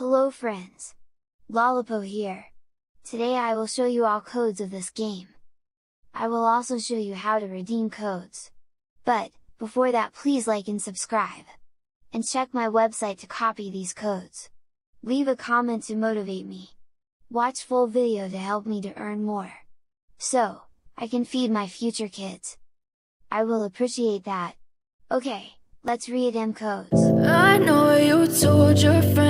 Hello friends! LoLoPo here! Today I will show you all codes of this game. I will also show you how to redeem codes. But, before that please like and subscribe! And check my website to copy these codes. Leave a comment to motivate me. Watch full video to help me to earn more. So, I can feed my future kids. I will appreciate that. Okay, let's read them codes. I know you told your friend